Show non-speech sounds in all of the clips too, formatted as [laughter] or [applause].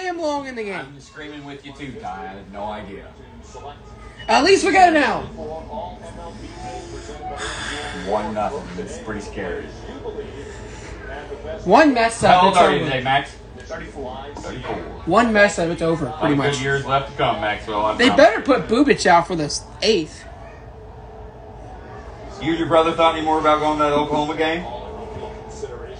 Sam Long in the game. I'm screaming with you too, Ty. I have no idea. At least we got it now. One nothing. It's pretty scary. One mess How up. old It's are you today. Max? 34. One mess up. It's over. Pretty Pretty much. good years left to come, Maxwell. I They promise. better put Bubic out for this eighth. You and your brother thought any more about going to that Oklahoma game?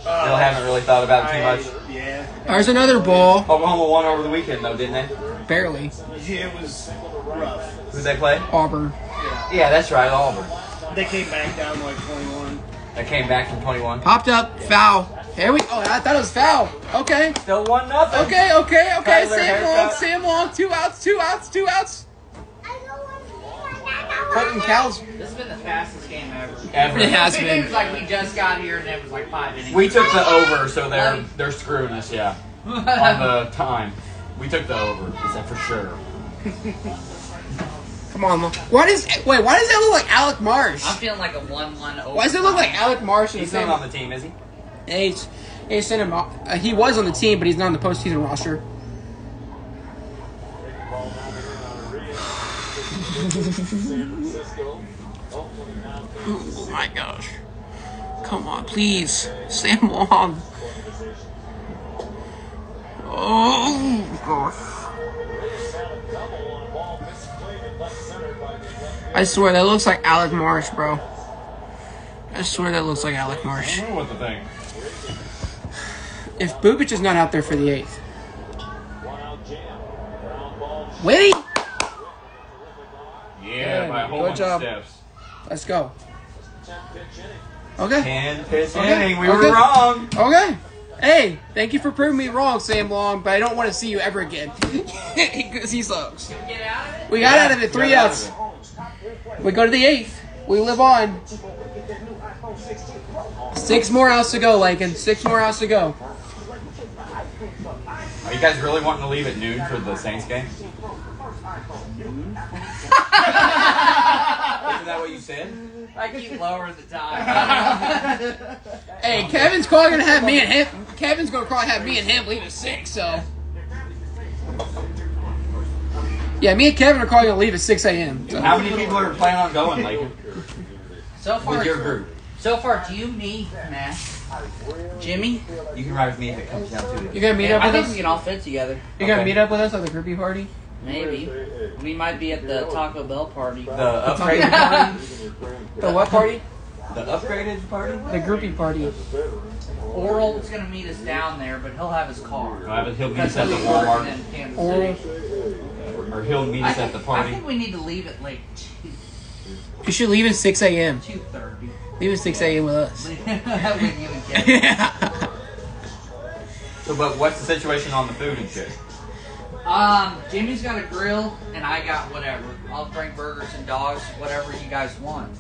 Still haven't really thought about it too much. Yeah, There's another ball. Oklahoma won over the weekend, though, didn't they? Barely. yeah, it was rough. Who did they play? Auburn. Yeah, that's right, Auburn. They came back down like 21. They came back from 21. Popped up. Foul. Here we. Oh, I thought it was foul. Okay. Still one nothing. Okay. Okay. Okay. Kyler Sam Long. haircut. Sam Long. Two outs. Two outs. Two outs. Cutting cows. This has been the fastest game ever. Ever. It has It [laughs] been. was like we just got here and it was like five innings. We took the over, so they're they're screwing us, yeah. [laughs] On the time. We took the over, is that for sure? Come on. Lo- Why does wait? Why does that look like Alec Marsh? I'm feeling like a one-one over. Why does it look like Alec Marsh? in He's the same? not on the team, is he? Yeah, he's, he sent him. off- Uh, he was on the team, but he's not on the postseason roster. Oh my gosh! Come on, please, Sam Long. Oh gosh! I swear that looks like Alec Marsh, bro. I swear that looks like Alec Marsh. I don't know what to think. If Bubic is not out there for the eighth. Wait! Yeah, by a whole Good job. steps. Let's go. Okay. Ten pitch Okay, inning, we okay. were wrong. Okay. Hey, thank you for proving me wrong, Sam Long, but I don't want to see you ever again. [laughs] Because he sucks. Get out of it. We got out of it, three Got out outs. it. We go to the eighth. We live on. Six more outs to go, Lincoln. Six more outs to go. Are you guys really wanting to leave at noon for the Saints game? [laughs] Isn't that what you said? I keep lowering the [laughs] time. Hey, Kevin's probably gonna have me and him. Kevin's gonna probably have me and him leave at six. So. Yeah, me and Kevin are probably gonna leave at six a.m. So. How many people are planning on going, Laker? so far, With your group? so far, do you, me, Matt, Jimmy? You can ride with me if it comes down to it. You're gonna meet up I with think us. we can all fit together. You're gonna meet up with us at the groupie party. Maybe. We might be at the Taco Bell party. The upgraded party? The what party? The upgraded party? The groupie party. Oral's gonna meet us down there, but he'll have his car. He'll he'll meet us at the he'll be working Walmart. in Oral. Or he'll meet us think, at the party. I think we need to leave at like two You should leave at six a.m. two thirty. Leave at six a.m. with us. [laughs] With you and Kevin. yeah. So, but what's the situation on the food and shit? Um, Jimmy's got a grill, and I got whatever. I'll bring burgers and dogs, whatever you guys want.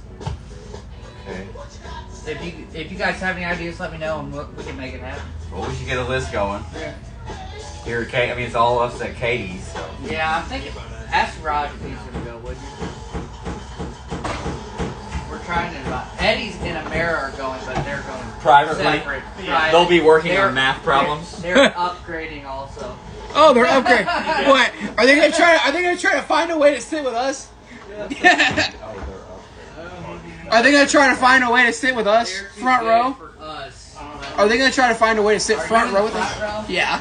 Okay. If you if you guys have any ideas, let me know, and we we can make it happen. Well, we should get a list going. Yeah. Here, Kate. I mean, it's all us at Katie's. So. Yeah, I'm thinking. Ask Rod if he's gonna go, would you? We're trying to. Uh, Eddie's and Amara are going, but they're going Privately? separate. Private. They'll be working They're- on math problems. They're, they're upgrading also. Oh, they're okay. what? Are they gonna try? Are they gonna try to find a way to sit with us? are they gonna try to find a way to sit with us, front row? Are they gonna try to find a way to sit front row with us? front row? Yeah.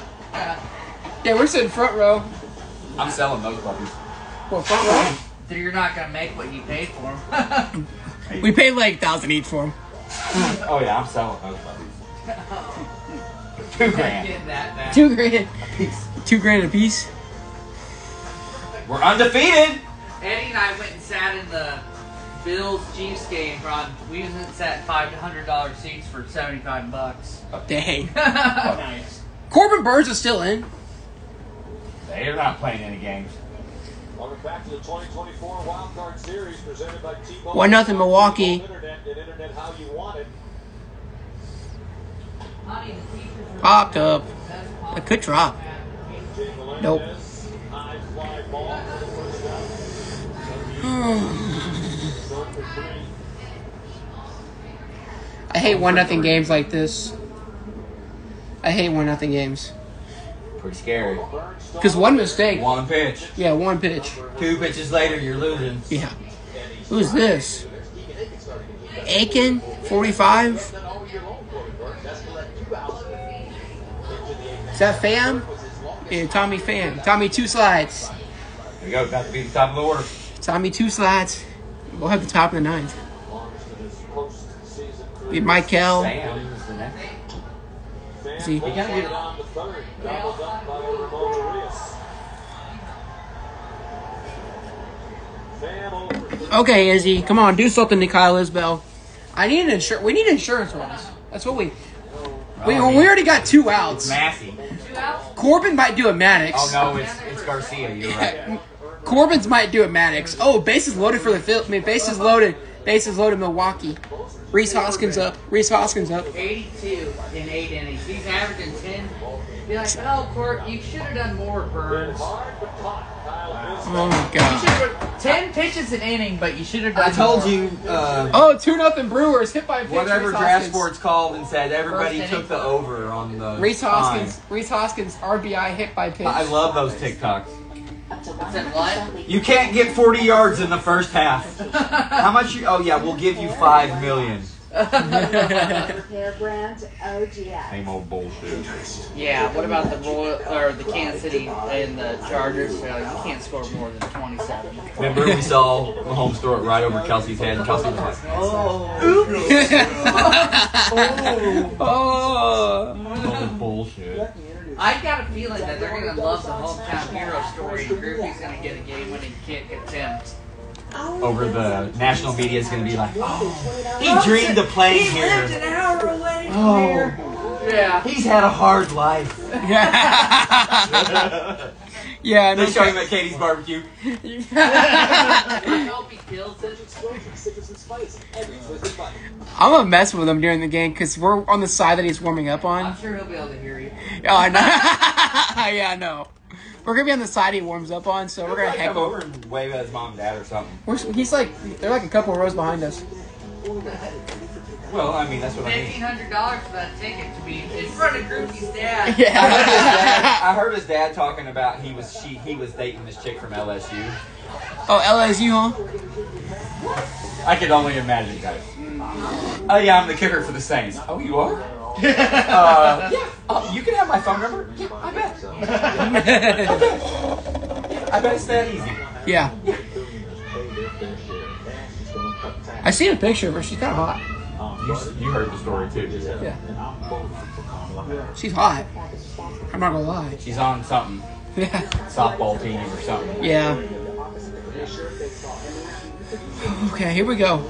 Yeah, we're sitting front row. I'm selling those puppies. What front row? you're not gonna make what you paid for them. [laughs] We paid like a thousand each for them. Oh yeah, I'm selling those puppies. [laughs] Two grand. Getting that back. Two grand. Two grand a piece. We're undefeated. Eddie and I went and sat in the Bills Chiefs game. Ron, we went and sat in five hundred dollar seats for seventy five bucks. Oh, dang. [laughs] Nice. Corbin Burnes is still in. They're not playing any games. Welcome back to the 2024 Wild Card Series presented by T-Mobile. One nothing Milwaukee. Internet, internet how you want it. Popped up. A good drop. Nope. High fly ball for the first down. Short for three. I hate one nothing games like this. I hate one nothing games. Pretty scary. Because one mistake. One pitch. Yeah, one pitch. Two pitches later, you're losing. Yeah. Who's this? Akin, 45. Is that Pham? Yeah, Tommy Pham. Tommy two slides. There you go. Got to be the top of the order. Tommy two slides. We'll have the top of the ninth. Be Michael. Sam is the next. See, You gotta get On the third, doubled up by Ramon Urias. Pham over okay, Izzy, come on, do something to Kyle Isbell. I need an insur- We need insurance ones. That's what we. We, Oh, we already got two outs. Massey. Corbin might do a Maddux. Oh no, it's it's Garcia. You're right. [laughs] Corbin's might do a Maddux. Oh, bases loaded for the Phil. I mean, bases loaded. Bases loaded. Milwaukee. Rhys Hoskins up. Rhys Hoskins up. 82 in eight innings. He's averaging 10. Be like, oh, Court, you should have done more, Burnes. hard but caught. Kyle Oh my god. 10 pitches an inning, but you should have done I told more. you. Uh, Oh, two nothing Brewers hit by a pitch. Whatever Rhys draft Hoskins. sports called and said everybody First took the over on the Rhys time. Hoskins. Rhys Hoskins RBI hit by pitch. I love those TikToks. Said what? You can't get 40 yards in the first half. How much? You, oh yeah, we'll give you five million. Repair brand OGX. Same old bullshit. Yeah, what about the Royal or the Kansas City and the Chargers? They're you can't score more than 27. Remember we saw Mahomes throw it right over Kelce's head, and Kelce was like, oh. [laughs] "Oh, oh, bullshit." I got a feeling that they're gonna love the hometown hero story, and Grupe's gonna get a game-winning kick attempt. Oh, over the national media is gonna be like, "Oh, he dreamed of playing here. Lived an hour away from Oh, Yeah. he's had a hard life." [laughs] yeah, no, They show him at Katie's barbecue. I hope he kills it. I'm gonna mess with him during the game because we're on the side that he's warming up on. I'm sure he'll be able to hear you. Oh, I know. yeah, I know. [laughs] We're gonna be on the side he warms up on, so we're gonna Like, come heckle. over and wave at his mom and dad or something. We're, he's like, they're like a couple rows behind us. Well, I mean that's what I mean. Fifteen hundred dollars for that ticket to be in front of Grupe's dad. [laughs] I heard, his dad, Yeah. I heard his dad talking about he was she he was dating this chick from LSU. oh, LSU, huh? I could only imagine, guys. Oh yeah, I'm the kicker for the Saints. Oh, you are? Uh, yeah. Oh, you can have my phone number. Yeah, I bet. [laughs] I bet it's that easy. Yeah. I seen a picture of her. She's kind of hot. You, you heard the story too. Yeah. She's hot. I'm not gonna lie. She's on something Yeah. softball team or something. Yeah. Okay, here we go.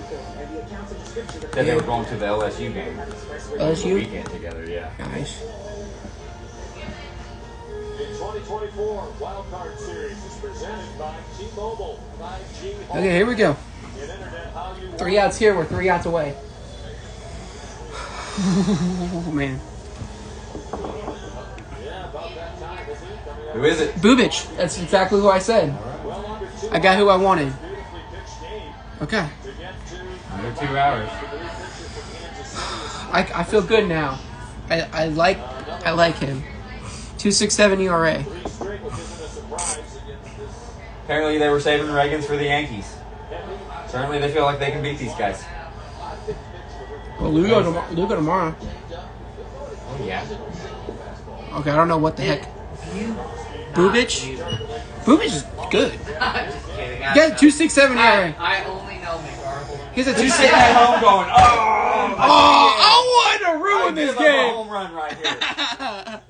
Said they were going to the LSU game. LSU. Weekend together. Yeah. Nice. The 2024 Wild Card Series is presented by T-Mobile 5G Home Okay, here we go. and Internet how you Three outs here. We're three outs away. [laughs] Oh man. Yeah, about that time, isn't it? Coming up Who is it? Bubic. That's exactly who I said. well under two I got who I wanted. beautifully pitched game Okay. To get to Under two hours. the three pitches for Kansas City. I, I feel good now. I, I like I like him. Two six seven ERA. Three straight, which isn't a surprise against this Apparently they were saving Ragans for the Yankees. Certainly they feel like they can beat these guys. Well, Lugo tomorrow. Lugo tomorrow. Oh yeah. Okay, I don't know what the heck. Bubic. Bubic is good. I'm [laughs] just kidding. I, got two six seven I, ERA. I McGarble. He's a two sitting at home going, oh, Oh, I wanted to I ruin this give a game. home run right here. [laughs]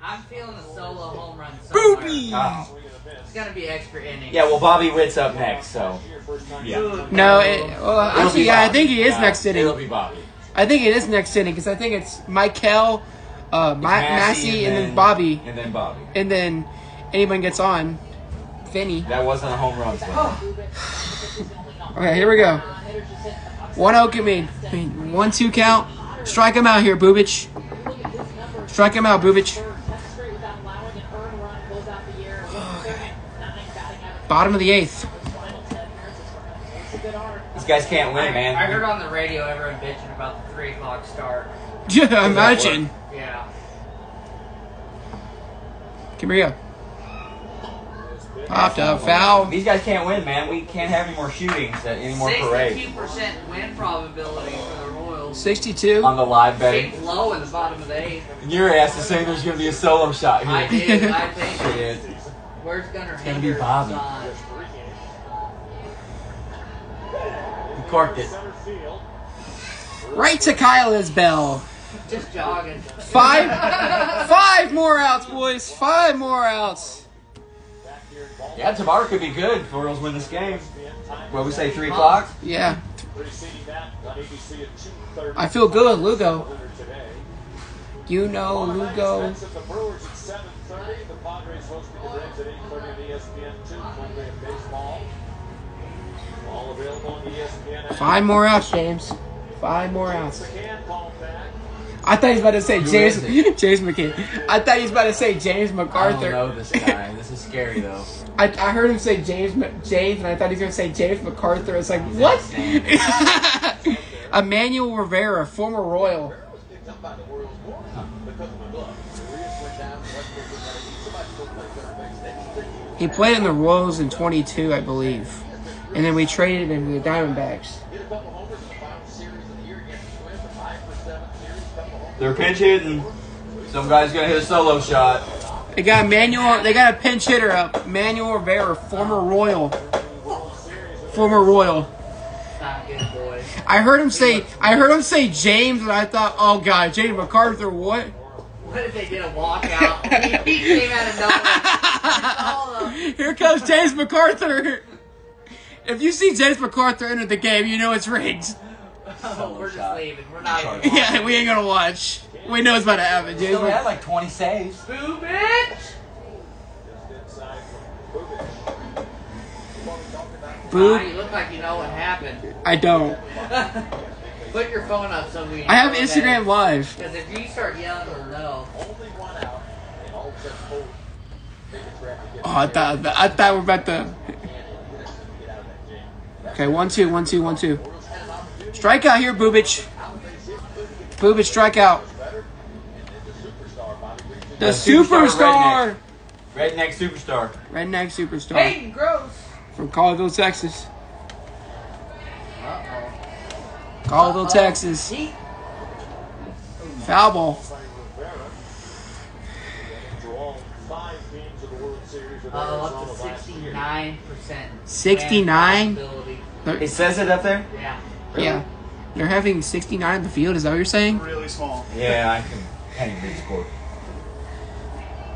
I'm feeling a solo home run. Boopy. somewhere. Oh. It's gonna be extra innings. Yeah, well, Bobby Witt's up next, so yeah. No, it, well, actually, yeah, I think he is Yeah, next It'll be Bobby. I think it is next inning because I think it's Michael, uh, Ma- Massey, and then Bobby, And then Bobby. and then anyone gets on, Vinny. That wasn't a home run. So. [sighs] Okay, here we go. One oh, out, give me one two count. Strike him out here, Bubic. Strike him out, Bubic. Bottom of the eighth. These guys can't win, man. I heard on the radio everyone bitching about the three o'clock start. Yeah, [laughs] imagine. Yeah. Come here. Popped a Foul. These guys can't win, man. We can't have any more shootings at any more parades. Sixty-two percent win probability for the Royals. 62. On the live betting. Seems low in the bottom of the eighth. Your ass is saying there's going to be a solo shot here. I did. I [laughs] think. it is. Where's Gunnar gonna be Bobby. He corked it. Right to Kyle Isbell. Just jogging. Five. Five more outs, boys. Five more outs. Yeah, tomorrow could be good if the Royals win this game. What we say, 3 o'clock? Yeah. Preceding that on ABC at 2:30. I feel good, Lugo. You know, Lugo. Mets at the Brewers at 7:30. The Padres hosting the Braves at 8:30 on ESPN two. Monday baseball. All available on ESPN. Five more outs, James. Five more outs. McCann called back. I thought he was about to say Who James? [laughs] James McKay. I thought he was about to say James McArthur. I don't McArthur. know this guy. This is scary, though. I, I heard him say James James, and I thought he was gonna say James McArthur. It's like what? [laughs] Emmanuel Rivera, former Royal. He played in the Royals in 22, I believe, and then we traded him to the Diamondbacks. They're pinch hitting. Some guy's going to hit a solo shot. They got Emmanuel. They got a pinch hitter up, Manuel Rivera, former Royal, former Royal. Not good, boy. I heard him say. I heard him say James, and I thought, oh god, James McArthur, what? What if they did a walkout? he, he came out of nowhere. [laughs] Here comes James McArthur. If you see James McArthur enter the game, you know it's rigged. Oh, [laughs] we're just leaving. We're not Sorry. even. [laughs] Yeah, we ain't gonna watch. We know it's about to happen, James. Still had like 20 saves. Boo, bitch! Inside from Ah, Boo. you look like you know what happened. [laughs] I don't. Put your phone up so we. I have Instagram Live. Because if you start yelling, we'll know. Only one out. And all set hold. Make it to get Oh, I thought I thought we're about to. Okay, one two, one two, one two. Strikeout here, Bubic. Bubic strikeout. The The superstar superstar, Redneck superstar. redneck superstar Hayden Gross! from Colville, Texas. Uh-oh. Colville, Texas. He, Foul ball. draw five games of the World Series with uh, up to 69%. 69? Probability. It says it up there? Yeah. Yeah, they're having 69 in the field. Is that what you're saying? Really small. Yeah, I can. Can't even read the score.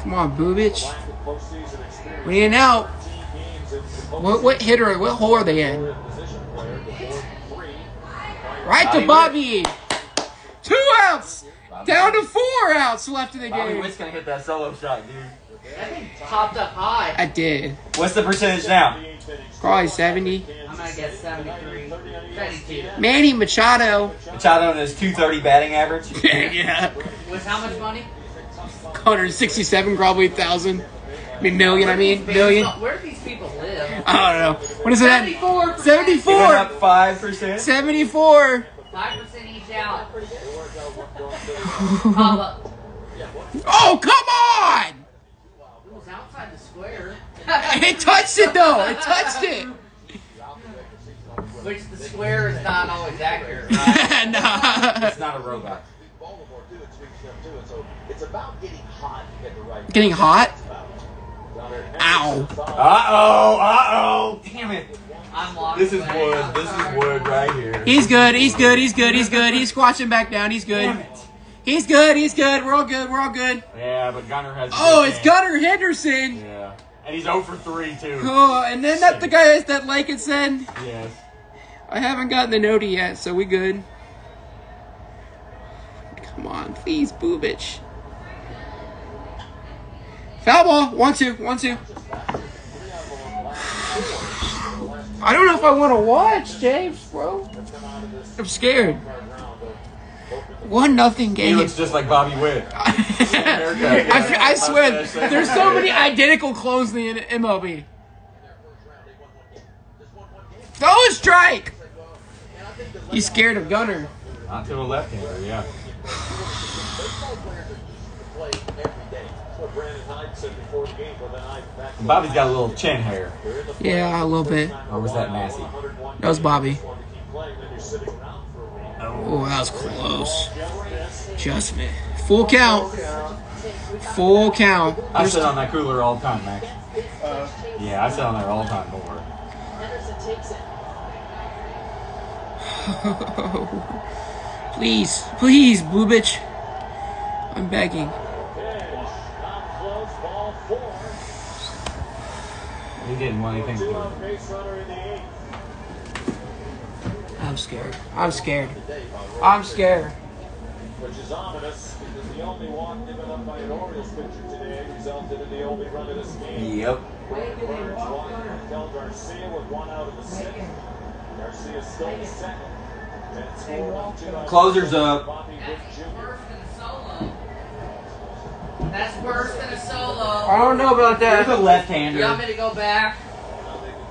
Come on, Bubic. Lack of postseason experience. We need an out. 13 games in the What what hitter? What hole are they in? postseason. Position player, the fourth three. Right to Bobby Bobby. Two outs. Down to four outs left in the Bobby game. Witt's gonna hit that solo shot, dude. That thing popped up high. I did. What's the percentage now? Probably 70. I'm going to guess 73. 72. Manny Machado. Machado and his 230 batting average. [laughs] yeah. With how much money? 167, probably thousand. I mean, million, I mean, million. Where do these people live? I don't know. What is it at? 74 Giving 74. up 5%. 74. 5% each out. [laughs] Oh, come on! It was outside the square. [laughs] It touched it, though. It touched it. Which the square is not always [laughs] accurate, right? nah. It's not a robot. Baltimore too, it speaks to too. So it's about getting hot at the right Getting hot? time. Ow. Uh oh, uh oh. Damn it. I'm locked This is away. wood. I'm This is wood right here. He's good. He's good. He's good. He's good. He's squashing back down. He's good. Damn it. He's good. He's good. We're all good. We're all good. Yeah, but Gunnar has. Oh, it's game. Gunnar Henderson. Yeah. And he's 0 for 3, too. Oh, and then that the guy that like it said, Yes. I haven't gotten the noti yet, so we good. Come on, please, Bubic. Foul ball. One, two. One, two. [sighs] I don't know if I want to watch, James, bro. I'm scared. One nothing game. He looks just like Bobby Witt. [laughs] I swear, there's so many identical clones in the MLB. Throw a strike. He's scared of Gunnar. Not to a left-hander, yeah. That's what Brandon Hyde said before game, but then I back Bobby's got a little chin hair. Yeah, a little bit. Or was that Massey? That was Bobby. Want to keep playing, then you're sitting around for a week. Oh, that was close. Adjustment. Full count. Full count. I sit on that cooler all the time, Max. Yeah, I sit on there all the time. Don't worry. [laughs] please, please, blue bitch. I'm begging. Not close, ball four. He didn't want anything to do with the base runner in the eighth. I'm scared. I'm scared. I'm scared. which is ominous because the only walk given up by an Orioles pitcher today resulted in the only run of this game. Yep. Burnes walked Raquel Garcia with one out of the sixth. Garcia still second. Closer's up. Bobby Worse than a solo. That's worse than a solo. I don't know about that. There's a left-hander. You want me to go back?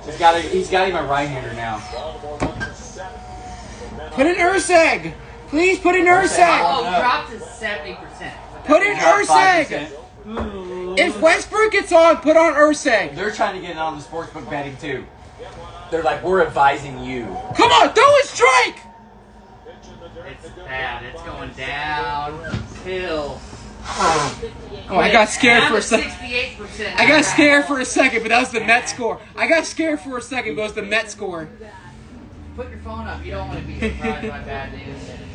He's got a, he's got him a right-hander now. Baltimore won for seven. The Put in Erceg. Please put in Erceg. Oh, no. dropped to 70%. Put in Erceg. If Westburg gets on, put on Erceg. They're trying to get it on the sportsbook betting too. They're like, we're advising you. Come on, throw a strike. pitch in the dirt. It's The dirt bad. It's going downhill. Oh, I got scared for a second. 68%. I got scared for a second, but that was the Met score. I got scared for a second, but it was the Met score. Put your phone up. You don't want to be [laughs] surprised by bad news.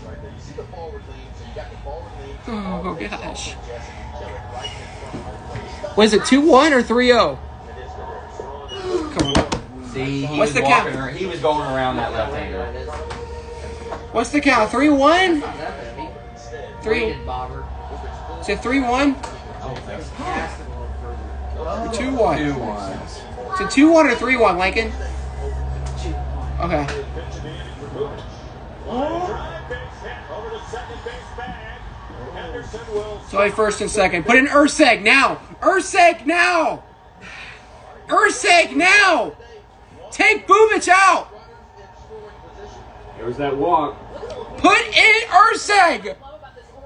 right there. You see the forward leads, you got the forward leads. Oh, gosh. pitch, it right in front of the plate. Was it 2 1 or 3 0? It is reversed. Come on. See, he What's was the walking. count? He was going around that left-hander. What's the count? 3 1? Not that heavy. 3 Weighted bobber. Is it 3 1? I don't think so. Cast it a little further. 2 1. Two one. Is it 2 1 or 3 1, Lincoln? Okay. Pitch in the inning for Bubic. Line drive, base hit over the second base bag. Henderson So I first and second. Put in Erceg now. Erceg now. Erceg now. Take Bubic out. There was that walk. Put in Erceg.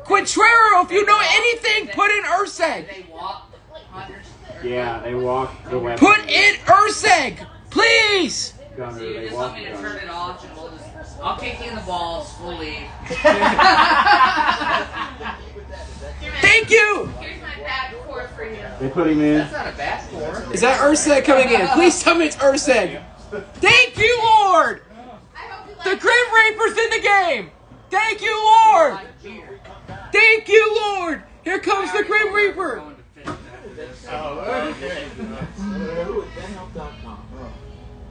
Quatraro, if you know anything, put in Erceg. They walk hundreds. Yeah, they walked the left. Put in Erceg, please. Gunnar. So you just want me to turn it off and we'll just. I'll kick you in the balls. We'll leave. [laughs] Thank you. Here's my bad core for you. They put him in. That's not a bad score. Is that Erceg coming in? Please tell me it's Erceg. [laughs] Thank you, Lord. I hope you The Grim Reaper's in the game. Thank you, Lord. Thank you, Lord. Here comes the Grim Reaper. Going to finish after this. Hello at BetHelp.com.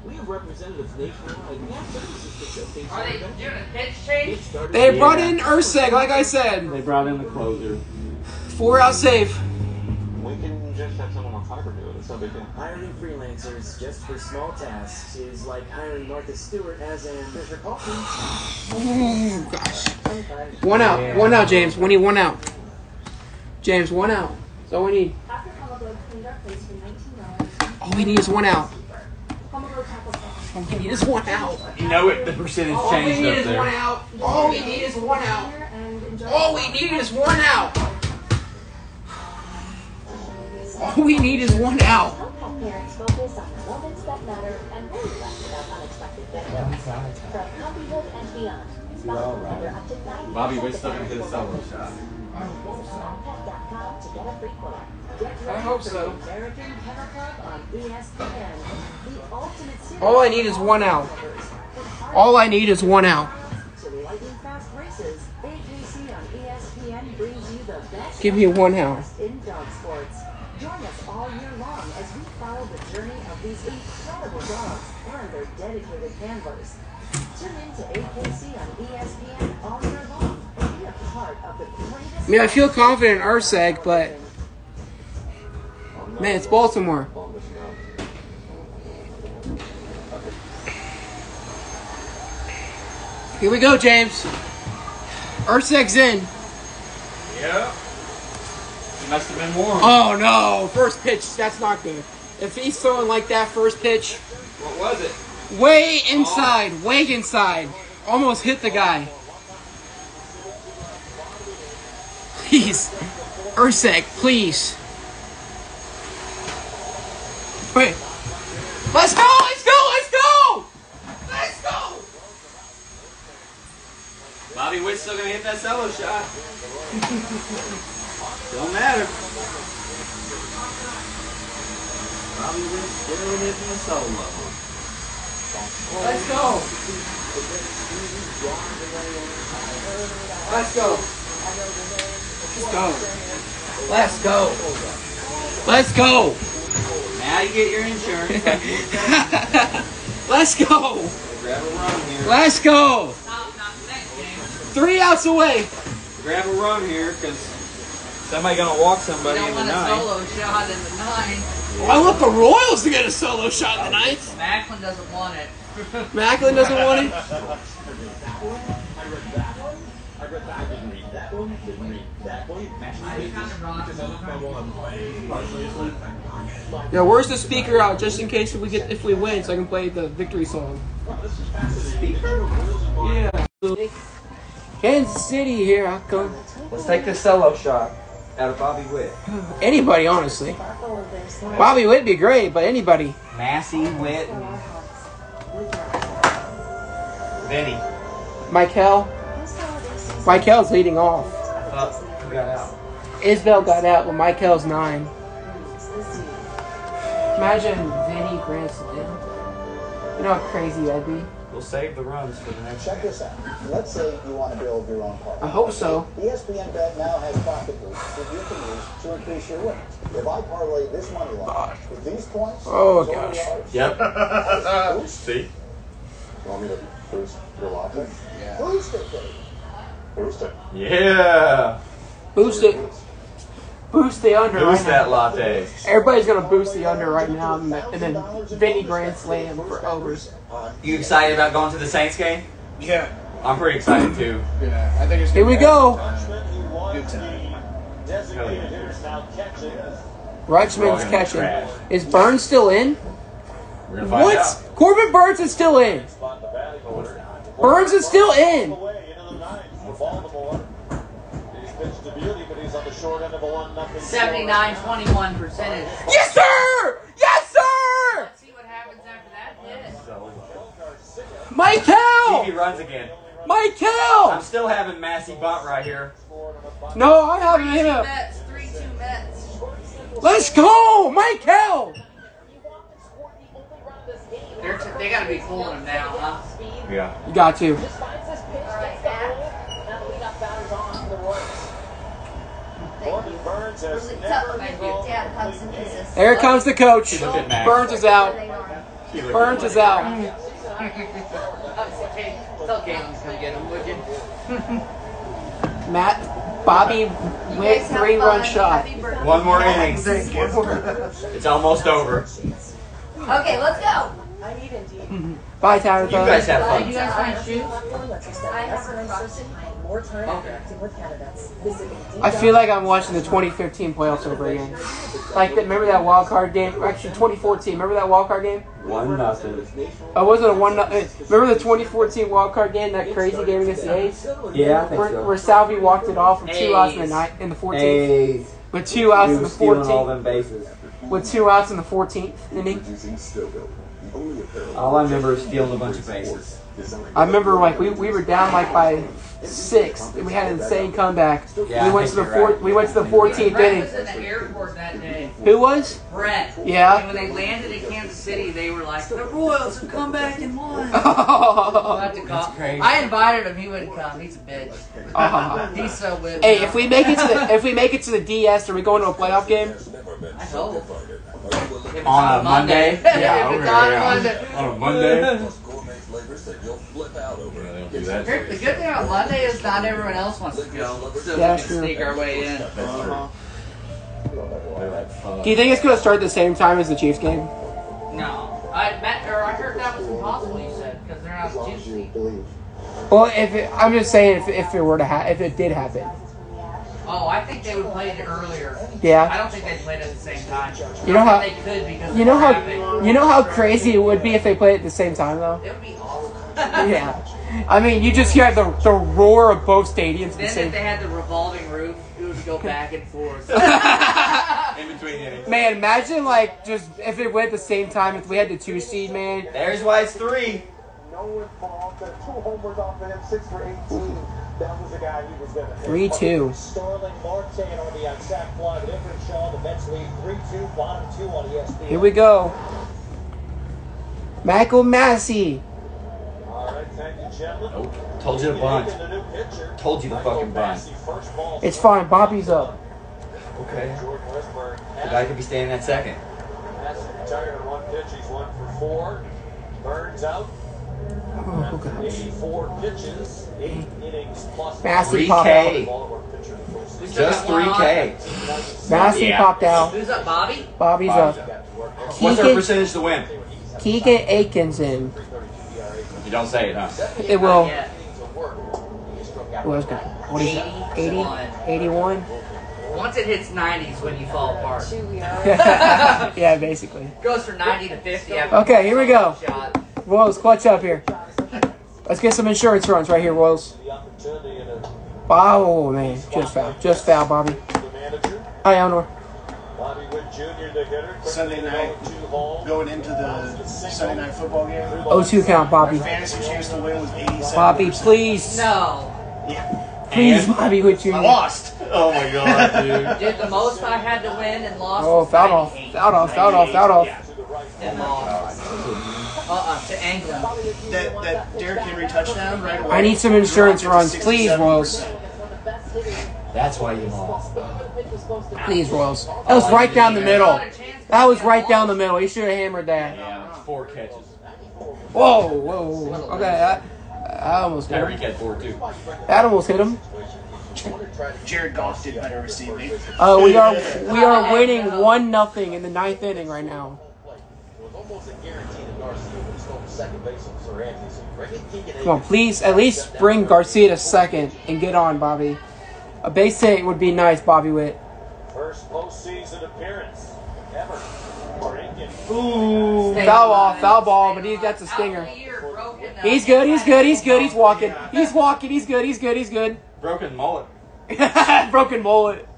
We have representatives nationwide. We have services to showcase Are they doing a pitch change? They brought in Erceg, like I said. They brought in the closer. Four out safe. We can just have someone on Fiverr do it. It's no big deal. Hiring freelancers just for small tasks is like hiring Martha Stewart as an Fisher Coffee. Oh gosh. One out. One out, James. We need one out. James, one out. That's all we need. After Pomeglow cleaned our place for $19, All we need is one out. Pomeglow tackle sauce. All we need is one out. You know it. The percentage All we changed need up is one there. out. All we need is one out. Here All we need is one out. All we need is one out. Beyond. Sponsor under up to 90% Bobby, we're still gonna hit a solo shot. Visit smilepet.com to get a free quote. Get I hope so. the American Kennel Club on ESPN. The ultimate series All I need is one out. All I need is one out. To lightning fast races, AKC on ESPN brings you the best Give me one out. in dog sports. Join us all year long as we follow the journey of these incredible dogs and their dedicated handlers. Tune in to AKC on ESPN all year long and be a part of the greatest. I mean, I feel confident in Erceg, but man, it's Baltimore. Here we go, James. Erceg's in. Yep. It must have been warm. Oh no, first pitch. That's not good. If he's throwing like that first pitch, What was it? way inside, way inside, almost hit the guy. Please, Erceg, please. Wait. Let's go! Let's go! Let's go! Let's go! Bobby Witt's still gonna hit that solo shot. [laughs] Don't matter. Bobby Witt's still hitting the solo. Let's go! Let's go! Let's go! Let's go! Let's go! Now you get your insurance. [laughs] Let's go! Grab a run here. Let's go! Not, not next game. Three outs away. Grab a run here, cause somebody gonna walk We somebody don't in the want a night. solo shot in the nine. I want the Royals to get a solo shot in the ninth. Macklin doesn't want it. [laughs] Macklin doesn't want it. Yeah, where's the speaker out just in case if we get if we win, so I can play the victory song. Yeah. Kansas City here I come. Let's take the solo shot out of Bobby Witt. [sighs] Anybody, honestly. Bobby Witt would be great, but anybody. Massey, Witt, Vinny. Michael. Michael's leading off. Oh, Up. Who got out? Isbell got out, but Michael's nine. Imagine Vinny Grand Slam. You know how crazy that'd be? We'll save the runs for the next. Check this out. Let's say you want to build your own park. I hope so. ESPN Bet now has profit boosts that you can use to increase your winnings. If I parlay this money line God. with these points, Oh, total gosh. yards, Yep. [laughs] boost, See? you want me to boost your latte? Yeah. Boost it, baby. Boost it. Yeah. Boost it. Boost the under Boost right that now. latte. Everybody's gonna boost the under right now, and then, and then Vinny Grand Slam for overs. You excited about going to the Saints game? Yeah. I'm pretty excited too. Yeah. I think it's Here we go. Good time. Designated hitters now catching. Rutschman's catching. Is Burnes still in? We're gonna find What? out. Corbin Burnes is still in. Spot in the batting order. Burnes is still in. Short end of a one nothing. 79 21 percentage. Yes, sir! Yes, sir! Let's see what happens after that hit. Michael! Stevie runs again. I'm still having Massey bunt right here. No, I have 3 2 him. Mets. 3 2 Mets. Let's go, Michael! They're t- they got to be pulling him now, huh? Yeah. You got to. Corbin Burnes has Really never tough. Thank thrown you. Yeah, hugs and kisses. There comes the coach. Look at Max. Burnes is out. Burnes is out. Okay, tell Caitlin to come get him, would you? Matt, Bobby You went guys have three run shot. One more inning. It's almost over. Okay, let's go. Bye, You guys have Did you fun. guys find shoes? I. More time interacting with candidates. I feel like I'm watching the 2015 playoffs over again. Like, that, remember that wild card game? Actually, 2014. Remember that wild card game? One nothing. Oh, wasn't it a one? no- uh, Remember the 2014 wild card game? That crazy game against the A's, Yeah, I where, where Salvi walked it off with two outs in the night in the 14th. Hey, With two outs in the was stealing all 14th. them bases. With two outs in the 14th inning. All I remember is stealing a bunch of bases. I remember like we, we were down like by six. We had an insane comeback. Yeah, we went to the you're four, right. we went to the 14th Brett inning. was in the airport that day. Who was? Brett. Yeah. And when they landed in Kansas City, they were like, the Royals have come back and won. We'll Oh. have to call. crazy. I invited him. He wouldn't come. He's a bitch. Oh. [laughs] He's so weird. Hey, if we make it to the if we make it to the DS, are we going to a playoff game? I hope. If On a Monday? [laughs] Yeah, if it's on Monday. On a Monday? [laughs] The good thing about Monday is not everyone else wants to go. So Yeah, we can true. sneak our way in. Uh-huh. Do you think it's going to start at the same time as the Chiefs game? No. I met, or I heard that was impossible, you said, because they're not You juicy. Well, if it, I'm just saying if, if it were to ha- if it did happen, Oh, I think they would play it earlier. Yeah. I yeah. don't think they played it at the same time. You know I how think they could because you know how you know how crazy it would be if they played at the same time though. It would be awesome. Yeah. [laughs] I mean, you just hear the the roar of both stadiums at the Then if they had the revolving roof, it would go back and forth. [laughs] [laughs] In between innings. Man, imagine like just if it went at the same time if we had the two seed, man. There's why it's three. No involved. Got two homers off of him, six for 18. That was the guy he was going to 3-2. Starling Marte on the sack fly, but Everett Shaw, the Mets lead 3-2, bottom two on ESPN. Here we go. Michael Massey. All right, thank you, gentlemen. Nope. Told you to bunt. The new Told you to fucking bunt. Massey, first ball. It's fine. Bobby's up. Okay. The guy could be standing at second. Massey retired on one pitch. He's one for four. Burnes out. Oh, After gosh. 84 pitches, eight innings plus. 3K. popped out. Baltimore pitcher in the first We six. still Just got one on. 3K. Massey Yeah. popped out. Who's up, Bobby? Bobby's Bobby's up. What's our Keegan, percentage to win? Keegan Akins in. You don't say it, huh? It will. Yeah. What is that? What is that? 80? 81? Once it hits 90s when you fall apart. [laughs] yeah, basically. Goes from 90 to 50. Okay, here we go. Shot. Royals, clutch up here. Let's get some insurance runs right here, Royals. The opportunity and a Oh, man. Just foul. Just foul, Bobby. the manager. Hi, Eleanor. Bobby Witt Jr., the hitter. Sunday night, going into the Sunday night football game. 0-2 count, Bobby. Fantasy chance to win was 87. Bobby, please. No. Yeah. Please, And- Bobby, with you. I lost. Oh my god, dude. [laughs] Did the most I had to win and lost Oh, was fouled off. 98. Fouled off. Fouled off. Fouled off. And lost. Uh-uh, to England. That that Derrick Henry touchdown right away. I need some insurance runs. Please, 67%. Royals. That's why you lost. Please, Royals. That was right down the middle. That was right down the middle. He should have hammered that. Yeah, four catches. Whoa, whoa, whoa. Okay, I, I almost hit Tyreek him. had four too. That almost hit him. Jared Goff did better receiving. Uh, we are we are winning one nothing in the ninth inning right now. It was almost a guarantee that Garcia would stole second base on Seranthony. So Ricky Keegan Come on, please at least bring Garcia to second and get on, Bobby. A base hit would be nice, Bobby Witt. First postseason appearance ever for Akin. Ooh, foul off, foul ball, but he, that's a stinger. He's good, he's good, he's good, he's walking. He's walking, he's good, he's good, he's good. [laughs] Broken mullet. broken mullet.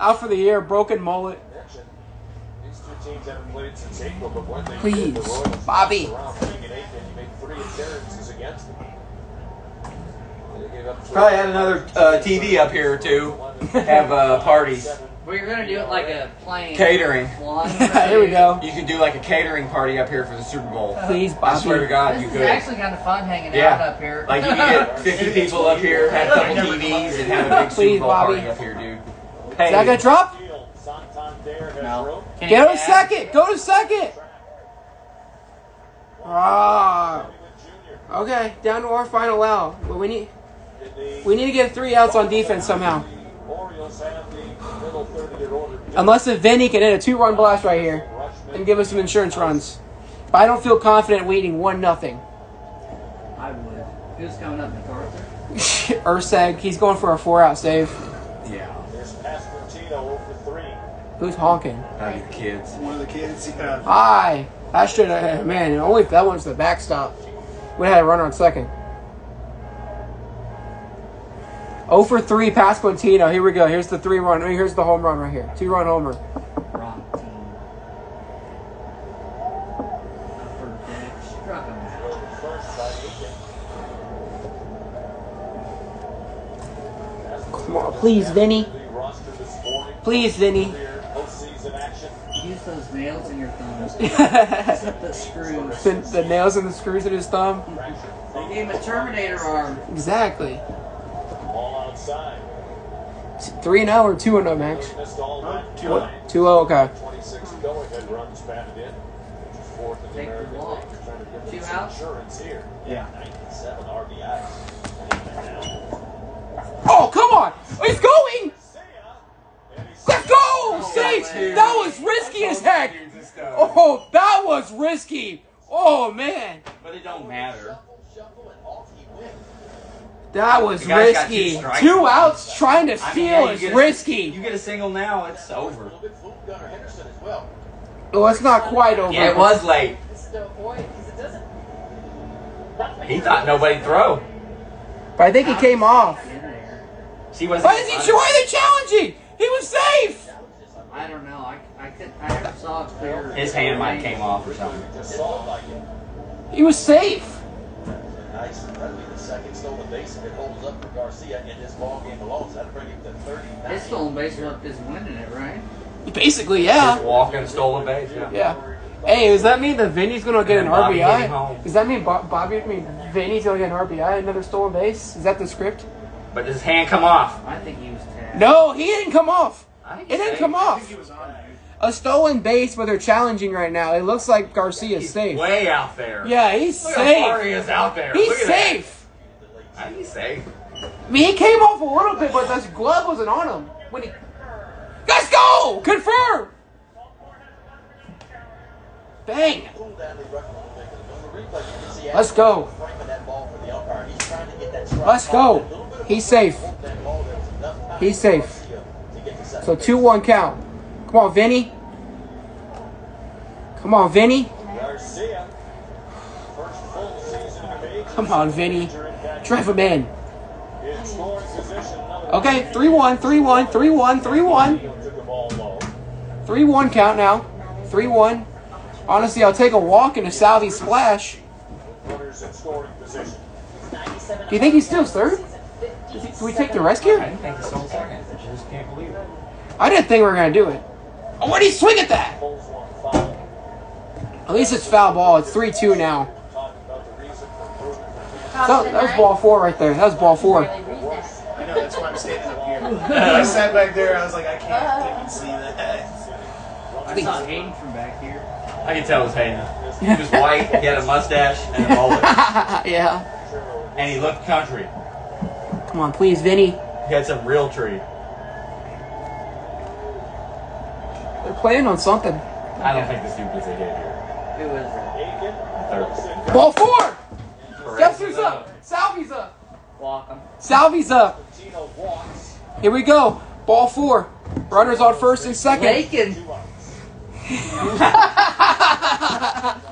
Out for the year, broken mullet. These two teams haven't played since April, but when they Please, the Royals Bobby. around playing in Akin, he made three appearances against them. They gave up Probably had another uh, TV up here or two. Have uh, parties. We're gonna do it like a plane. Catering. [laughs] One. [laughs] Here we go. You could do like a catering party up here for the Super Bowl. Please, I swear to Bobby. God, This you is could. actually kind of fun hanging Yeah. out up here. Like you could get [laughs] 50 people up here, have a couple TVs, and have a big Please, Super Bowl Bobby. party up here, dude. Is that gonna Hey, drop? Field, Santander has No. room. Get to second. Go to second. Ah. Okay, down to our final out. But we need we need to get three outs on defense somehow. Orioles have the middle 30 in order. Unless if Vinny can hit a two-run blast right here and give us some insurance runs. But I don't feel confident leading one nothing. I would. Who's coming up, McArthur? [laughs] Erceg, he's going for a four-out save. yeah, There's Pasquantino over 3. Who's honking? that'd the kids. One of the kids. Uh, Hi. I should have. Man, only if that one's the backstop. We had a runner on second. 0 for 3, Pasquantino. Here we go. Here's the three run. Here's the home run right here. Two run homer. Wrong team. Upper deck. Struck him out. Drove first by Akin. Come on, please, Vinny. The roster this morning. Please, Vinny. Clear postseason action. Use those nails in your thumbs. [laughs] the, the screws. the nails and the screws in his thumb. They gave him a Terminator arm. Exactly. Ball outside. 3 0 or 2 0, Max? Missed all night. 2 okay. 26 go-ahead runs batted in. Fourth in the American. League. Trying to give Two them some insurance here. Yeah. 97 RBIs. Oh, come on! He's going! See ya. And he's Let's go! See? That was risky as heck! Oh, that was risky! Oh, man! But it don't matter. shuffle and off he went. That was The guy's got two risky. Two outs trying to I mean, steal yeah, is get a- risky. You get a single now, it's over. little bit fluke Gunnar Henderson as well. Oh, it's not quite over. Yeah, it was late. It's to avoid because it doesn't. He thought nobody'd throw. But I think he came off. In. She was. Why is he? Why are they challenging? He was safe. I don't know. I, it. I never saw it clear. His hand might came off or something. Just saw it like it. He was safe. Nice. That'd be second stolen base if it holds up for Garcia in this ball game alone. So that'd bring him to 39. His stolen base up is winning it, right? Basically, Just yeah. walking stolen base. Yeah. Yeah. Hey, does that mean that Vinny's gonna get an Bobby RBI? Does that mean Bo- Bobby? I mean Vinny's gonna get an RBI, another stolen base? Is that the script? But does his hand come off? I think he was tagged. No, he didn't come off. I It didn't safe. come I off. think he was on. A stolen base, but they're challenging right now. It looks like Garcia's He's safe. way out there. Yeah, he's Look how far safe. he is out there. He's Look at safe. That. I think he's safe. I mean, he came off a little bit, but the glove wasn't on him. When he, let's go, confirm. Bang. Cool down the record a little bit, 'cause on the replay you can see Let's go. framing that ball for the umpire. He's trying to get that strike Let's go. A little bit of He's safe. bullpen ball. There was enough time He's safe. Garcia to get to second So two one count. Come on, Vinny. Come on, Vinny. Garcia, Come on, Vinny. Pitcher in California. Drive him in. In scoring position, another Okay, 3 1, 3 1, 3 1, 3 1. Took the ball low. 3 1 count now. 3 1. Honestly, I'll take a walk in a Salvi splash. Runners in scoring position. Do you think he steals third? Do we take the rescue? I didn't think he stole second. I just can't believe it. I didn't think we were going to do it. Oh, why'd he swing at that? Pulls one foul. At least it's foul ball. It's 3 2 now. Talking about the reason for improvement. That, that was ball four right there. That was ball four. I know that's why I'm standing up here. I sat back there, I was like, I can't even see that. I saw Hayden from back here. I can tell it was Hayden. He was [laughs] white, he had a mustache, and a mullet. [laughs] yeah. and he looked country. Come on, please, Vinny. He had some real tree. They're playing on something. I don't think this dude gets a hit here. Who is it? Akin, Third. Ball four. Guess Perez who's is up? Salvi's up. Walk him. Salvi's up. Tino walks. Here we go. Ball four. Runners on first and second. Lakin. [laughs]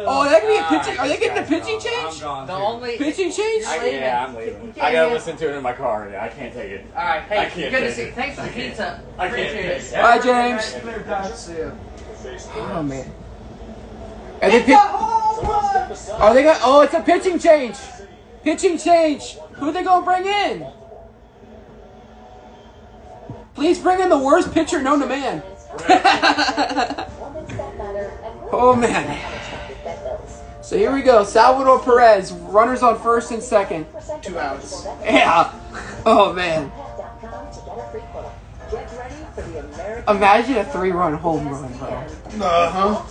Oh, are they gonna be a pitching? Are they getting a pitching change? The only. Pitching change? I, yeah, I'm leaving. I gotta listen to it in my car. Yeah, I can't take it. All right. I Hey, can't good to see. it. Thanks for the pizza. I can't Appreciate take it. it. Bye, James. Oh man. Are they pit- Are they gonna? Oh, it's a pitching change. Pitching change. Who they gonna bring in? Please bring in the worst pitcher known to man. [laughs] oh man. So here we go. Salvador Perez, runners on first and second. Two outs. Yeah. Oh man. Get ready for the American Imagine a three-run home run, bro. Uh huh.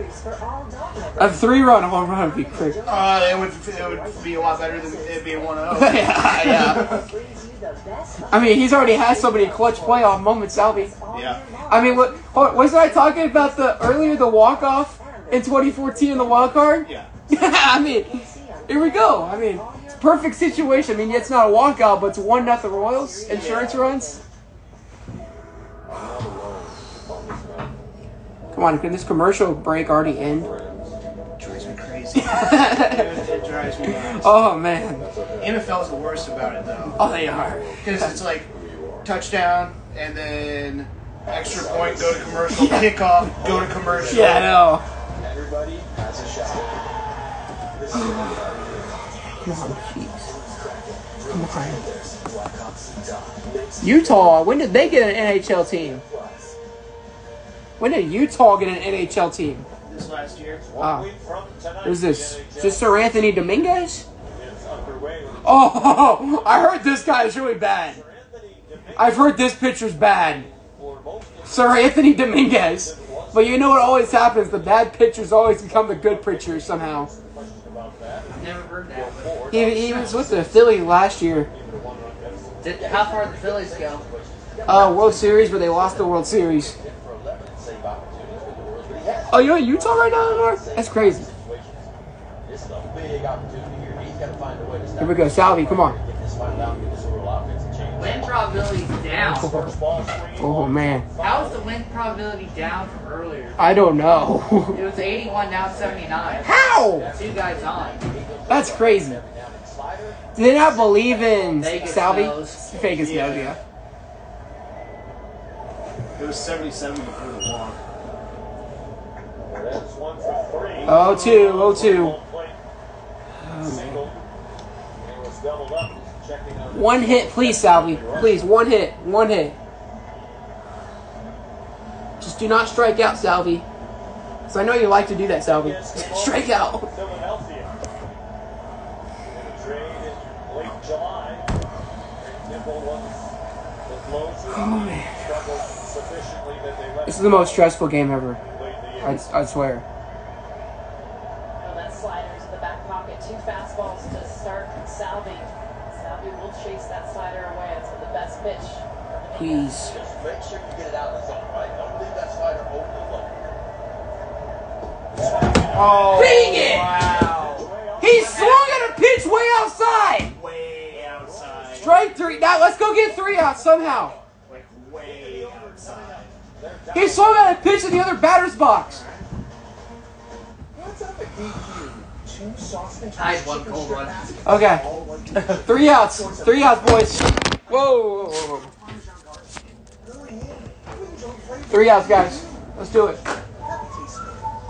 Ultimate Series for all dog lovers. A three-run home run would be crazy. Uh, it would it would be a lot better than it being one oh. zero. [laughs] yeah, yeah. Brings you the best I mean, he's already had so many clutch playoff moments, Salvi. Yeah. I mean, what what- wasn't I talking about the earlier the walk off in 2014 in the wild card? Yeah. [laughs] I mean, here we go. I mean, it's a perfect situation. I mean, it's not a walkout, but it's one nothing Royals insurance runs. Come on, can this commercial break already end? drives me crazy. it, [laughs] it drives me nuts. Oh man, NFL's the worst about it though, oh they are. because it's like touchdown and then extra point, go to commercial, [laughs] kickoff, go to commercial. Yeah, I know. Everybody has a shot. This is [sighs] Come on, jeez. Come on. Utah, when did they get an NHL team? When did Utah get an NHL team? This last year. Wow. week from tonight. Who's this? Is this Seranthony Dominguez? NHL is underway. Oh, [laughs] I heard this guy is really bad. Anthony Dominguez I've heard this pitcher's bad. for most of Seranthony Dominguez. But you know what always happens? The bad pitchers always become the good pitchers somehow. Never heard that. He, he was with the Philly last year. Did, how far did the Phillies go? Uh, World Series, but they lost the World Series. Oh, you're in Utah right now, Lamar? That's crazy. This is a big opportunity here. He's got to find a way to Here we go, Salvi, come on. Get this final out, get this little offensive change. Wind probability down. First ball swing. Oh, man. How is the wind probability down from earlier? I don't know. It was 81 now 79. How? Two guys on. That's crazy. Do they not believe in Vegas Salvi? knows. Vegas knows, yeah. It was 77 before the walk. That's one for three. Oh, two, oh, two. Up. Checking on One hit, please, Salvi. Please, one hit. One hit. Just do not strike out, Salvi. Because I know you like to do that, Salvi. [laughs] strike out. Oh, man. This is the most stressful game ever. Late in the I, eighth. I swear. Well, that slider's in the back pocket. Two fastballs to start Salvi. Salvi will chase that slider away. It's the best pitch. Please. Just make sure you get it out of the zone, right? Don't leave that slider overly low. Oh, Dang it! Wow. He swung at a pitch way outside. Way outside. Strike three. Now let's go get three out somehow. Like, way outside. He swung at a pitch in the other batter's box. What's up at DQ? Two sauce and I had one cold one. [laughs] Okay. Three outs. Three outs, boys. Whoa. whoa, whoa, whoa. Three outs, guys. Let's do it.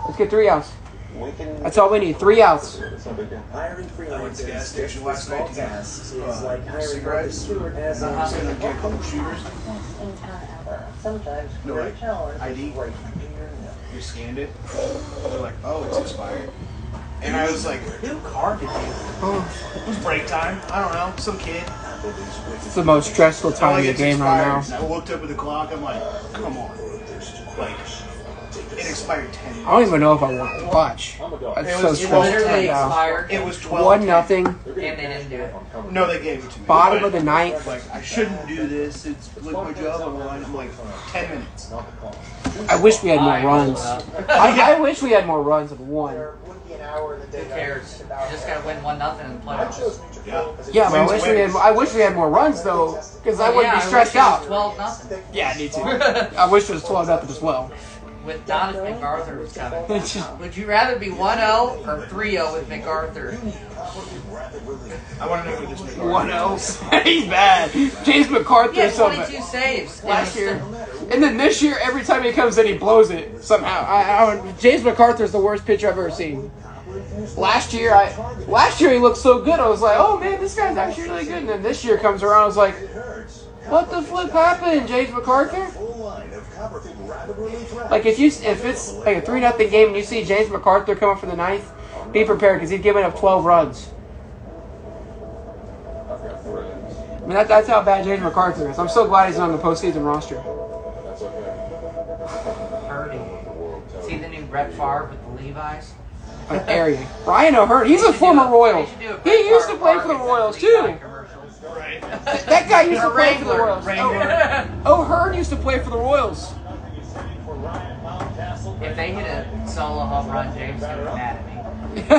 Let's get three outs. We can That's all we need. Three outs. It's no. Hiring I went to gas station last night to get, is uh, like hiring Martha cigarettes. Stewart as I a gonna get a couple shooters. Sometimes No, like, ID. is right in your nose. We scanned it. They're like, oh, it's expired. And I was like, who carded you? It was break time. I don't know. Some kid. It's the most stressful time like, in the it's game right now. I looked up at the clock. I'm like, come on. Like, it expired 10 minutes. I don't even know if I want to watch. I'm a dog. I'm It so was- It stressed literally right now. expired, It was 12. One nothing. and they didn't do it. No, they gave it to me. Bottom But, of the ninth. Like, I shouldn't do this. It's like my job. I'm like, I'm like 10 minutes. I wish we had more runs. [laughs] I, I wish we had more runs of one. There wouldn't be an hour the Who cares? You just gotta win one nothing in the playoffs. Yeah. Yeah, but I Wins, wish we had. I wish we had more runs though, because I wouldn't yeah, be stressed I wish it out. Twelve nothing. Yeah, me too. [laughs] I wish it was twelve nothing as well. With Donis oh? McArthur was coming. Would you rather be 1-0 or 3-0 with McArthur? I want to know who this is. One else. He's bad. James He McArthur had is so 22 bad. saves Last year, and then this year, every time he comes in, he blows it somehow. I, I don't, James McArthur is the worst pitcher I've ever seen. Last year, I last year he looked so good. I was like, oh man, this guy's actually really good. And then this year comes around, I was like, what the flip happened, James McArthur? full line of Copperfield Rapid Relief Wrap. Like if you if it's like a three nothing game and you see James McArthur coming up for the ninth, be prepared because he's giving up twelve runs. I've got friends. I mean that, that's how bad James McArthur is. I'm so glad he's on the postseason roster. That's okay. Purdy. See the new Brett Favre with the Levi's? An area. Ryan O'Hearn, he's a former a- Royal. they should do a He used to play for the Royals too. Right. That guy used to play for the Royals. Oh, O'Hearn used to play for the Royals. Nothing is sitting for Ryan Mountcastle. If they hit a solo home run, James would be mad at me. Pitcher [laughs]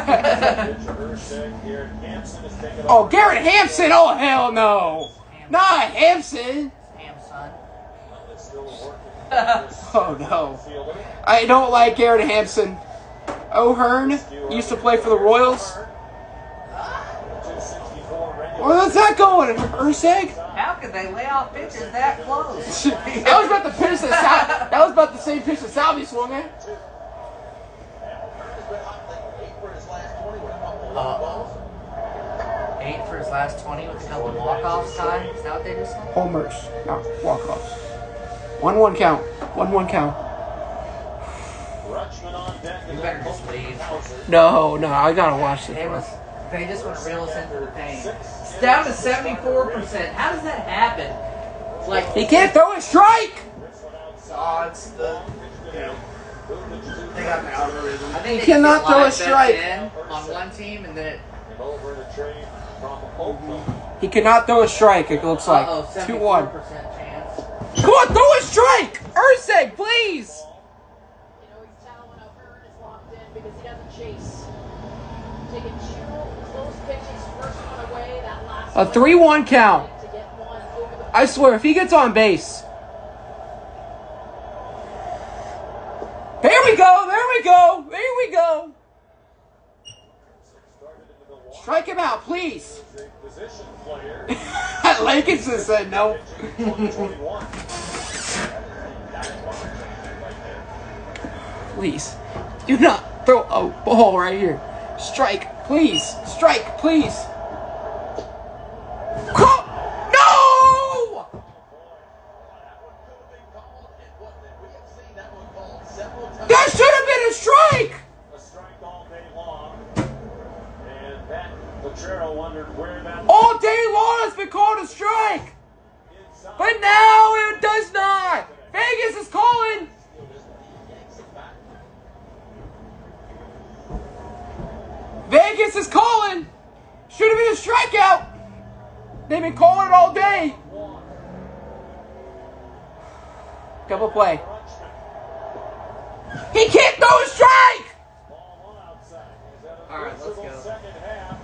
Erstad, oh, Garrett Hampson is taking oh. Garrett Hampson. Oh hell no. Not Hampson. Damn, son. It's still working. Oh no. I don't like Garrett Hampson. O'Hearn used to play for the Royals. 264 regular. Where's that going? Erceg? How could they lay off pitches that close? [laughs] that was about the pitch that Sal- that was about the same pitch that Salvi swung at. Hearn has been hot lately. Eight for his last 20 with a couple of Uh, balls. Eight for his last 20 with a couple walk-offs time. Is that what they just said? Homers, not walk-offs. One-one count. One-one count. Rutschman on. You better just leave. No, no, I gotta watch this. They was they just want to reel us into the pain. It's down to 74%. How does that happen? Like He can't throw a strike. Oh, it's the, you know, they got an algorithm. I think He they cannot throw a strike. on one team and then it And over in a trade from Oakland. He cannot throw a strike. It looks like uh-oh, 74% two-one. chance. Come on, throw a strike. Erceg, please. You know, he's telling when O'Hearn is locked in because he doesn't chase. A one three-one count. I swear, if he gets on base. There we go. There we go. There we go. Strike him out, please. Player. Said no. please. Do not throw a ball right here. Strike, please. Strike, please. Call- No! That should have been a strike! A strike all day long. And Pat Pochero wondered where that All day long it's been called a strike! But now it does not! Vegas is calling! Vegas is calling! Should have been a strikeout! They've been calling it all day! Double play. He can't throw a strike! All right, let's go. second half,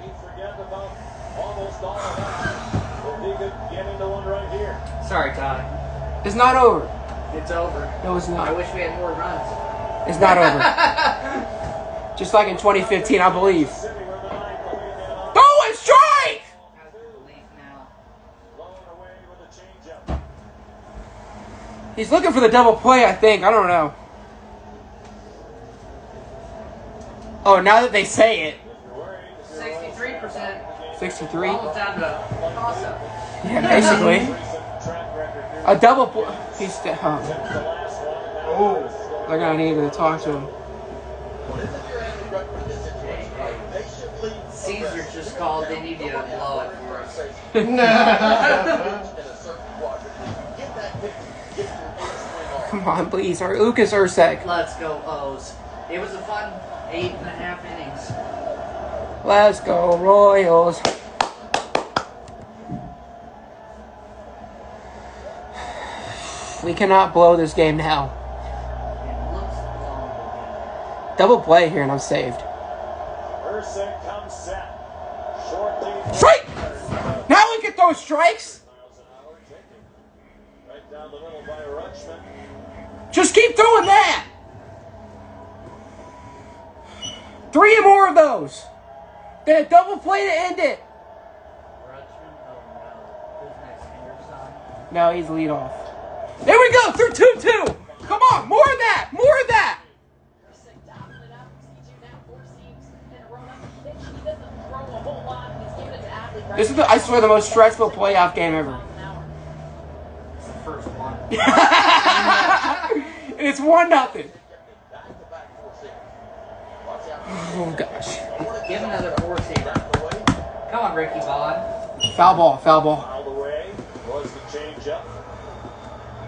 he forget about almost all of that. If he could get into one right here. Sorry, Ty. It's not over. It's over. No, it's I not. wish we had more runs. It's not over. Just like in 2015, I believe. City where the ninth will be down Throw a strike! Has relief now. blown away with a changeup. He's looking for the double play, I think. I don't know. Oh, now that they say it. Sixty-three percent. 63? Almost down to a toss-up. Yeah, basically. Recent track record here. A double play. He's. Uh, the last one, and now Oh, they're gonna need to talk to him. Caesar just called. They need you to blow it for us. [laughs] Come on, please. Or Lucas Erceg. Let's go O's. It was a fun eight and a half innings. Let's go, Royals. [sighs] We cannot blow this game now. It. Double play here, and I'm saved. Erceg comes set. Short lead. Strike! Now we can throw strikes. Just keep doing that. Three more of those. Then a double play to end it. Rutschman? Oh no. Who's next? Henderson? No, he's lead off. There we go, through 2 2. Come on, more of that, more of that. This is, the, I swear, the most stressful playoff game ever. It's the first one. it's 1 nothing. Oh, gosh. Give another four seamer. Come on, Ricky Bond. Foul ball, foul ball. Fouled away was the changeup.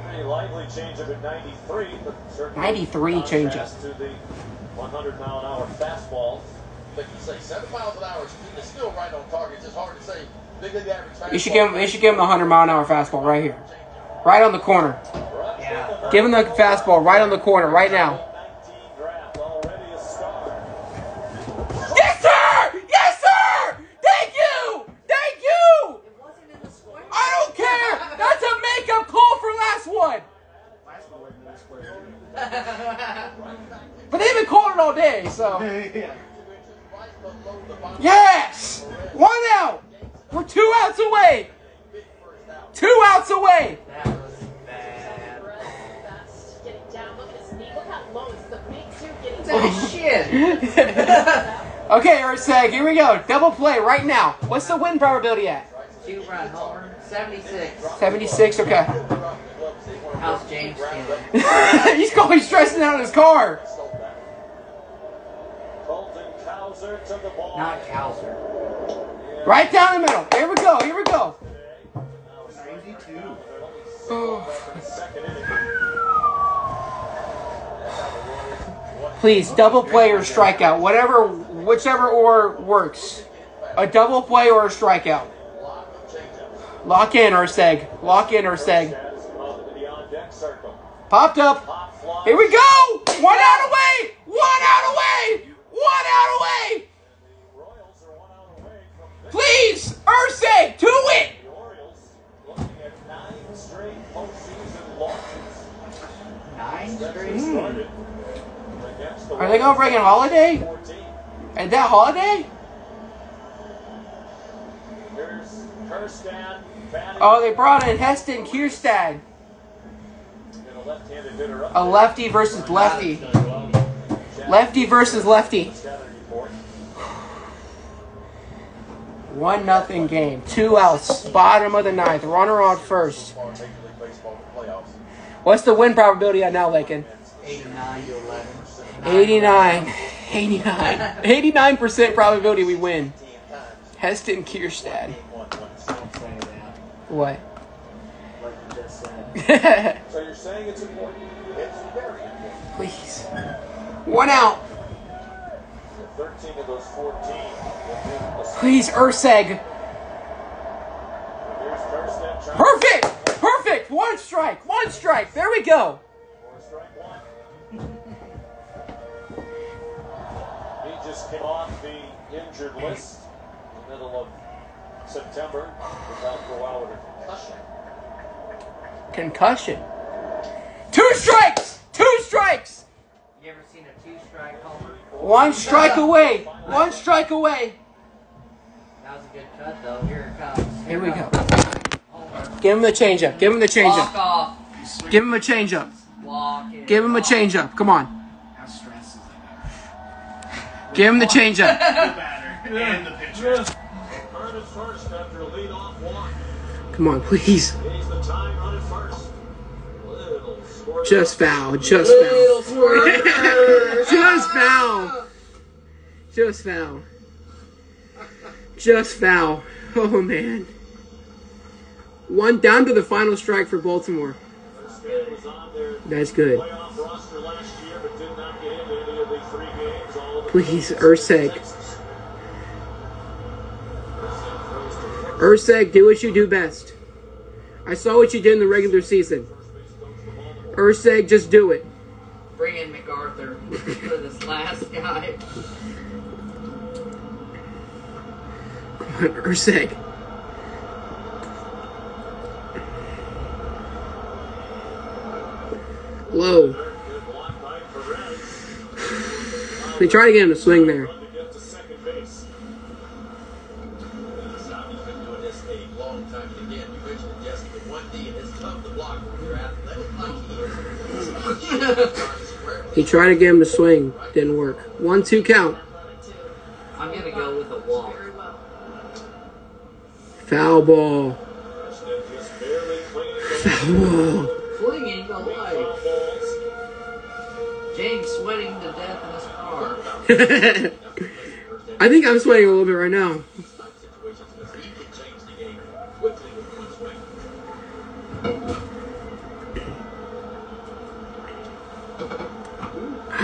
Pretty likely changeup at 93, but certainly 93 contrast changeup. to the 100 mile an hour fastball. Like you say, seven miles an hour is still right on target. It's just hard to say. Big league average. You should give him, they should give him the 100 mile an hour fastball right here. Right on the corner. Yeah. Give him the fastball right on the corner right now. 19 already a star. Yes, sir! Yes, sir! Thank you! Thank you! I don't care! That's a makeup call for last one! [laughs] But they've been calling all day, so. Yes! One out! We're two outs away! Two outs away! That was bad. Oh, [laughs] shit. Okay, Erceg, here we go. Double play right now. What's the win probability at? Two run homer. 76. 76, okay. How's James feeling? [laughs] He's going stressing out in his car. Colton Cowser to the ball. Not Cowser. Right down the middle. Here we go, here we go. 92. Second. Please, double play or strikeout. Whatever, whichever or works. A double play or a strikeout. Lock in, Erceg. Lock in, Erceg. Jazz up to the on deck circle. Popped up. Here we go. One out away. One out away. One out away. Royals are one out away from this. Please, Erceg, to it. The Orioles looking at nine straight postseason losses. Nine Since straight. they started against the Are they gonna bring in Holliday? 14. And that Holliday? Here's Kjerstad batting. Oh, they brought in Heston Kjerstad. It'll a left-handed hitter up A lefty versus lefty. Lefty versus lefty. One nothing game. Two outs. Bottom of the ninth. Runner on first. Major League Baseball playoffs. What's the win probability on now, Lakin? 89 to 11. 89. 89. 89% probability we win. Heston Kjerstad. Don't say that. What? Like you just said. So you're saying it's important? It's very important. Please. One out. 13 of those 14 will be a Please, Erceg. Here's Kjerstad trying Perfect! Perfect! One strike! One strike! There we go! for strike one. He just came off the injured list in the middle of September. Was out for a while with a concussion. Concussion. Two strikes! Two strikes! One strike away! One strike away! That was a good cut though. Here it comes. Here we go. Homer. Give him the changeup. Give him the changeup. Give him a changeup. Give him a changeup. Come on. How stressed is that? Give him the changeup. [laughs] And the pitcher. Earn at first after a lead-off walk. Come on, please. Just foul. Just foul. [laughs] Just foul. Just foul. Just foul. Oh man. One down to the final strike for Baltimore. Erskine was on their That's good. playoff roster last year, but did not get into any of the three games. All of the Please, Erceg. Texas. Erceg throws to Erceg, do what you do best. I saw what you did in the regular season. Erceg, just do it. Bring in McArthur for this last guy. Come on, Erceg. Low. Good block by Perez. They try to get him to swing there. He tried to get him to swing. Didn't work. One, two count. I'm gonna go with a walk. Foul ball. Ashton just barely cleaning the Foul ball. Swinging the balls. James sweating to death in his car. [laughs] I think I'm sweating a little bit right now. situations because he can change the game quickly with one swing.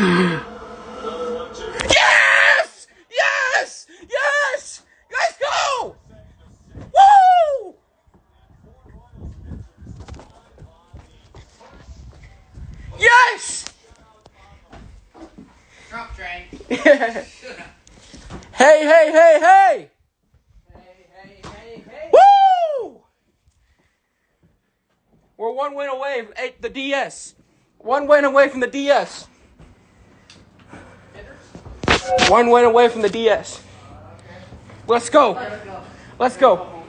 Another one, two. Yes! Yes! Yes! Let's go! Woo! Yes! Trump train. hey, hey, hey, hey! Hey, hey, hey, hey. Woo! We're one win away from eh, the DS. One win away from the DS. One win away from the DS. Let's go. Let's go. Let's go.